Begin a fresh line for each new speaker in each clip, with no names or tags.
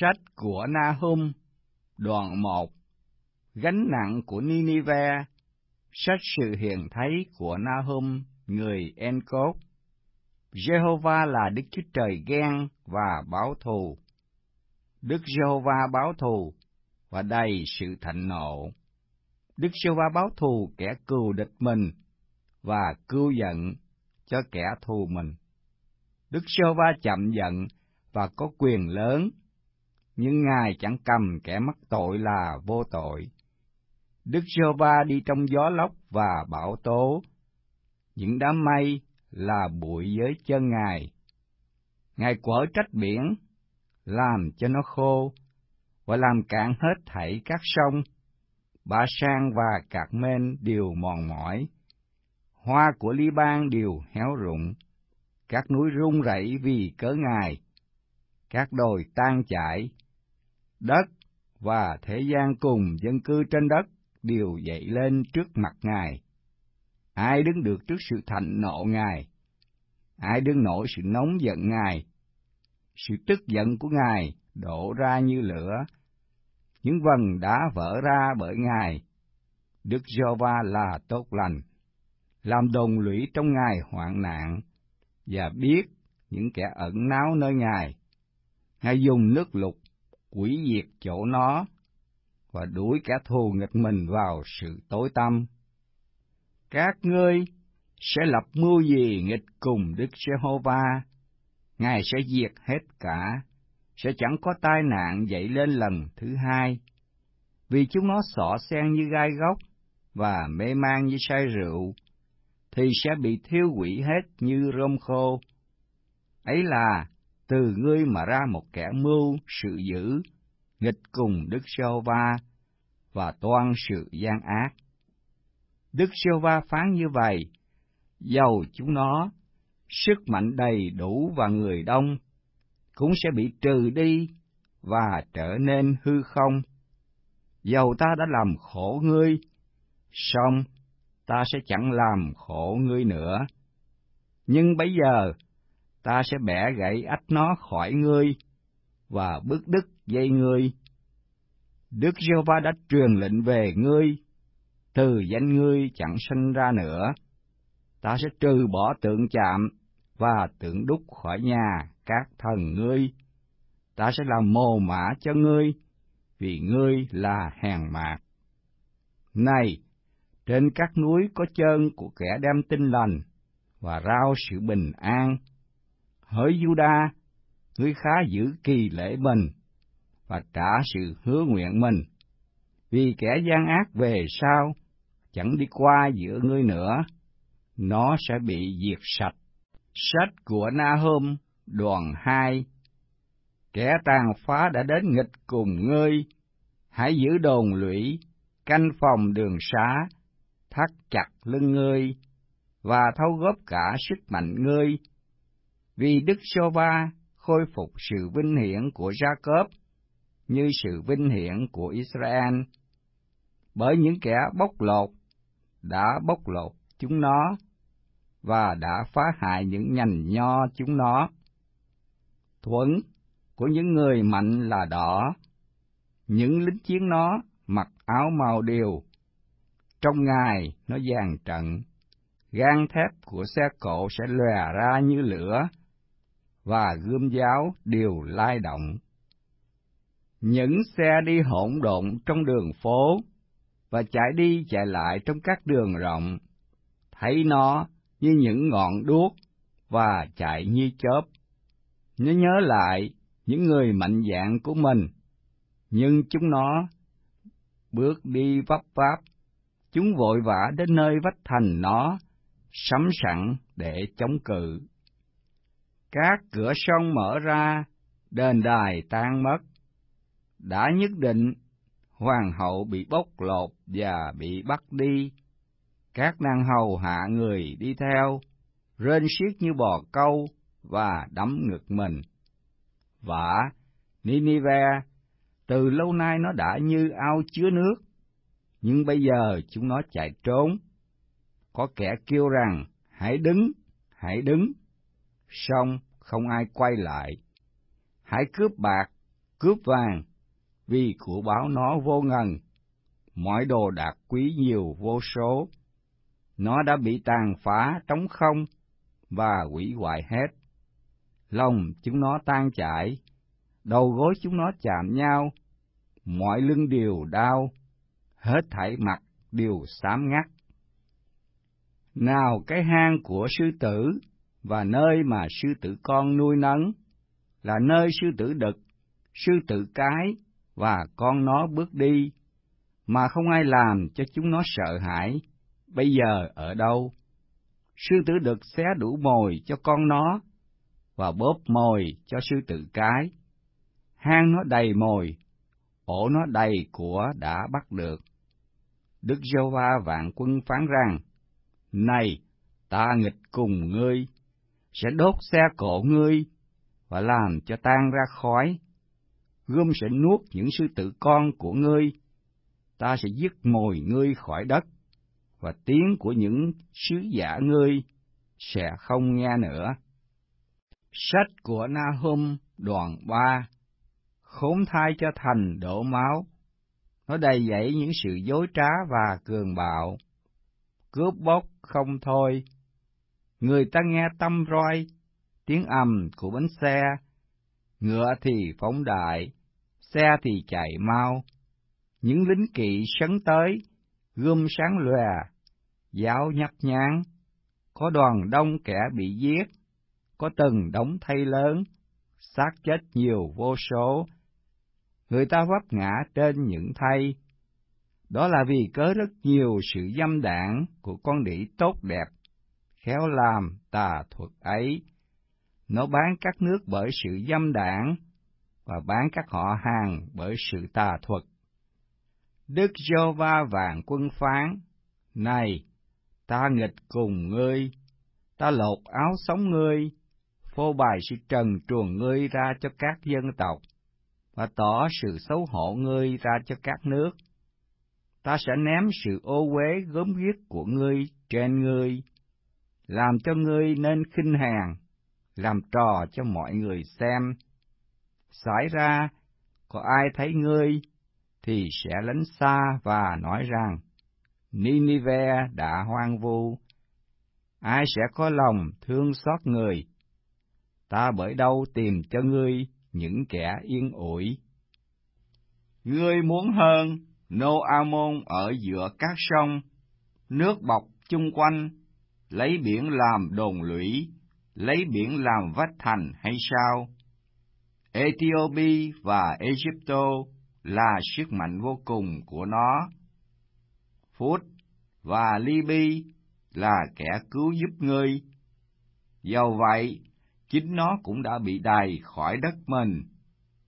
Sách của Nahum, đoạn 1 Gánh nặng của Ninive Sách sự hiện thấy của Nahum, người Encốt Jehovah là Đức Chúa Trời ghen và báo thù. Đức Jehovah báo thù và đầy sự thạnh nộ. Đức Jehovah báo thù kẻ cừu địch mình và cưu giận cho kẻ thù mình. Đức Jehovah chậm giận và có quyền lớn nhưng Ngài chẳng cầm kẻ mắc tội là vô tội. Đức giê đi trong gió lốc và bão tố, những đám mây là bụi dưới chân Ngài. Ngài quở trách biển, làm cho nó khô, và làm cạn hết thảy các sông, Ba Sang và Cạc Mên đều mòn mỏi, hoa của Liban đều héo rụng, các núi rung rẩy vì cớ Ngài, các đồi tan chảy, đất và thế gian cùng dân cư trên đất đều dậy lên trước mặt Ngài. Ai đứng được trước sự thạnh nộ Ngài? Ai đứng nổi sự nóng giận Ngài? Sự tức giận của Ngài đổ ra như lửa, những vần đã vỡ ra bởi Ngài. Đức Giô-va là tốt lành, làm đồng lũy trong Ngài hoạn nạn, và biết những kẻ ẩn náu nơi Ngài. Ngài dùng nước lục quỷ diệt chỗ nó và đuổi kẻ thù nghịch mình vào sự tối tăm. Các ngươi sẽ lập mưu gì nghịch cùng Đức Giê-hô-va, Ngài sẽ diệt hết cả, sẽ chẳng có tai nạn dậy lên lần thứ hai, vì chúng nó xỏ xen như gai góc và mê man như say rượu, thì sẽ bị thiêu hủy hết như rơm khô. Ấy là từ ngươi mà ra một kẻ mưu sự dữ, nghịch cùng Đức Sô Va và toan sự gian ác. Đức Sô Va phán như vậy, dầu chúng nó sức mạnh đầy đủ và người đông cũng sẽ bị trừ đi và trở nên hư không. Dầu ta đã làm khổ ngươi, song ta sẽ chẳng làm khổ ngươi nữa. Nhưng bây giờ ta sẽ bẻ gãy ách nó khỏi ngươi, và bức đứt dây ngươi. Đức giê va đã truyền lệnh về ngươi, từ danh ngươi chẳng sinh ra nữa. Ta sẽ trừ bỏ tượng chạm và tượng đúc khỏi nhà các thần ngươi. Ta sẽ làm mồ mã cho ngươi, vì ngươi là hèn mạc. Này, trên các núi có chân của kẻ đem tin lành và rao sự bình an hỡi Juda, ngươi khá giữ kỳ lễ mình và trả sự hứa nguyện mình, vì kẻ gian ác về sau chẳng đi qua giữa ngươi nữa, nó sẽ bị diệt sạch. Sách của Na-hôm, đoàn 2 Kẻ tàn phá đã đến nghịch cùng ngươi, hãy giữ đồn lũy, canh phòng đường xá, thắt chặt lưng ngươi, và thâu góp cả sức mạnh ngươi, vì Đức Sô-va khôi phục sự vinh hiển của Gia-cốp như sự vinh hiển của Israel, bởi những kẻ bóc lột đã bóc lột chúng nó và đã phá hại những nhành nho chúng nó. Thuẫn của những người mạnh là đỏ, những lính chiến nó mặc áo màu đều, trong ngày nó dàn trận, gan thép của xe cộ sẽ lòe ra như lửa, và gươm giáo đều lai động. Những xe đi hỗn độn trong đường phố và chạy đi chạy lại trong các đường rộng, thấy nó như những ngọn đuốc và chạy như chớp. Nó nhớ lại những người mạnh dạn của mình, nhưng chúng nó bước đi vấp váp, chúng vội vã đến nơi vách thành nó, sắm sẵn để chống cự các cửa sông mở ra, đền đài tan mất. Đã nhất định, hoàng hậu bị bốc lột và bị bắt đi. Các nàng hầu hạ người đi theo, rên xiết như bò câu và đấm ngực mình. Vả, Ninive, từ lâu nay nó đã như ao chứa nước, nhưng bây giờ chúng nó chạy trốn. Có kẻ kêu rằng, hãy đứng, hãy đứng. Xong, không ai quay lại. Hãy cướp bạc, cướp vàng, vì của báo nó vô ngần, mọi đồ đạc quý nhiều vô số. Nó đã bị tàn phá trống không và hủy hoại hết. Lòng chúng nó tan chảy, đầu gối chúng nó chạm nhau, mọi lưng đều đau, hết thảy mặt đều xám ngắt. Nào cái hang của sư tử và nơi mà sư tử con nuôi nấng là nơi sư tử đực, sư tử cái và con nó bước đi, mà không ai làm cho chúng nó sợ hãi, bây giờ ở đâu? Sư tử đực xé đủ mồi cho con nó, và bóp mồi cho sư tử cái. Hang nó đầy mồi, ổ nó đầy của đã bắt được. Đức giê va vạn quân phán rằng, Này, ta nghịch cùng ngươi, sẽ đốt xe cổ ngươi, và làm cho tan ra khói. Gươm sẽ nuốt những sư tử con của ngươi, ta sẽ giết mồi ngươi khỏi đất, và tiếng của những sứ giả ngươi sẽ không nghe nữa. Sách của Nahum đoạn 3 Khốn thai cho thành đổ máu, nó đầy dẫy những sự dối trá và cường bạo, cướp bóc không thôi. Người ta nghe tâm roi, tiếng ầm của bánh xe, ngựa thì phóng đại, xe thì chạy mau. Những lính kỵ sấn tới, gươm sáng lòe, giáo nhấp nhán, có đoàn đông kẻ bị giết, có từng đống thay lớn, xác chết nhiều vô số. Người ta vấp ngã trên những thay. Đó là vì cớ rất nhiều sự dâm đảng của con đĩ tốt đẹp, khéo làm tà thuật ấy. Nó bán các nước bởi sự dâm đảng, và bán các họ hàng bởi sự tà thuật. Đức giô va vàng quân phán, Này, ta nghịch cùng ngươi, ta lột áo sống ngươi, phô bày sự trần truồng ngươi ra cho các dân tộc, và tỏ sự xấu hổ ngươi ra cho các nước. Ta sẽ ném sự ô uế gớm ghiếc của ngươi trên ngươi, làm cho ngươi nên khinh hàng, làm trò cho mọi người xem. Xảy ra, có ai thấy ngươi, thì sẽ lánh xa và nói rằng, Ninive đã hoang vu. Ai sẽ có lòng thương xót người? Ta bởi đâu tìm cho ngươi những kẻ yên ủi? Ngươi muốn hơn Nô Amon ở giữa các sông, nước bọc chung quanh, lấy biển làm đồn lũy, lấy biển làm vách thành hay sao? Ethiopia và Egypto là sức mạnh vô cùng của nó. Phút và Libya là kẻ cứu giúp ngươi. Dầu vậy, chính nó cũng đã bị đày khỏi đất mình,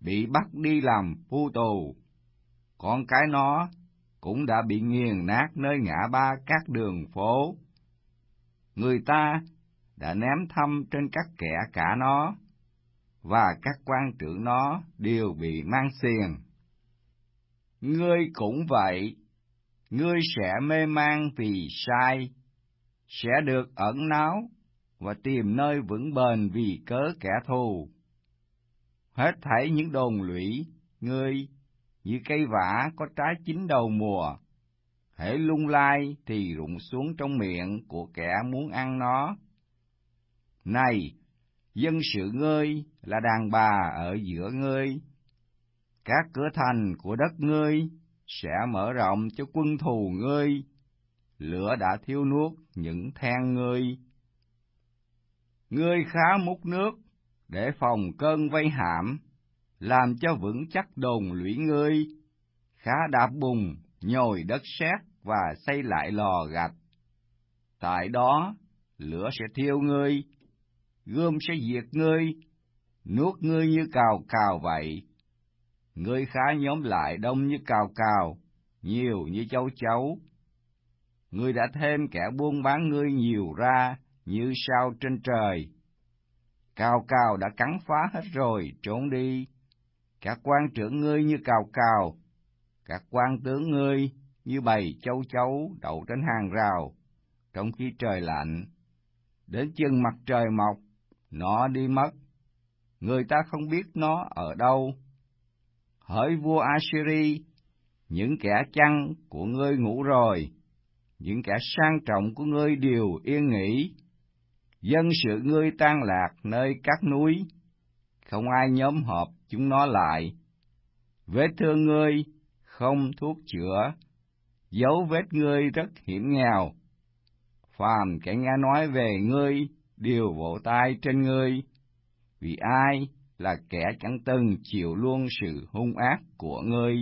bị bắt đi làm phu tù. Con cái nó cũng đã bị nghiền nát nơi ngã ba các đường phố. Người ta đã ném thăm trên các kẻ cả nó, và các quan trưởng nó đều bị mang xiềng. Ngươi cũng vậy, ngươi sẽ mê man vì sai, sẽ được ẩn náu và tìm nơi vững bền vì cớ kẻ thù. Hết thảy những đồn lũy, ngươi như cây vả có trái chín đầu mùa, hễ lung lai thì rụng xuống trong miệng của kẻ muốn ăn nó. Này, dân sự ngươi là đàn bà ở giữa ngươi, các cửa thành của đất ngươi sẽ mở rộng cho quân thù ngươi, lửa đã thiêu nuốt những than ngươi. Ngươi khá múc nước để phòng cơn vây hãm, làm cho vững chắc đồn lũy ngươi, khá đạp bùng, nhồi đất sét và xây lại lò gạch. Tại đó, lửa sẽ thiêu ngươi, gươm sẽ diệt ngươi, nuốt ngươi như cào cào vậy. Ngươi khá nhóm lại đông như cào cào, nhiều như châu chấu. Ngươi đã thêm kẻ buôn bán ngươi nhiều ra như sao trên trời. Cào cào đã cắn phá hết rồi, trốn đi. Các quan trưởng ngươi như cào cào, các quan tướng ngươi như bầy châu chấu đậu trên hàng rào, trong khi trời lạnh. Đến chân mặt trời mọc, nó đi mất. Người ta không biết nó ở đâu hỡi vua Assyri, những kẻ chăn của ngươi ngủ rồi, những kẻ sang trọng của ngươi đều yên nghỉ. Dân sự ngươi tan lạc nơi các núi, không ai nhóm họp chúng nó lại. Vết thương ngươi không thuốc chữa, dấu vết ngươi rất hiểm nghèo. Phàm kẻ nghe nói về ngươi đều vỗ tay trên ngươi, vì ai là kẻ chẳng từng chịu luôn sự hung ác của ngươi.